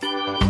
Tchau.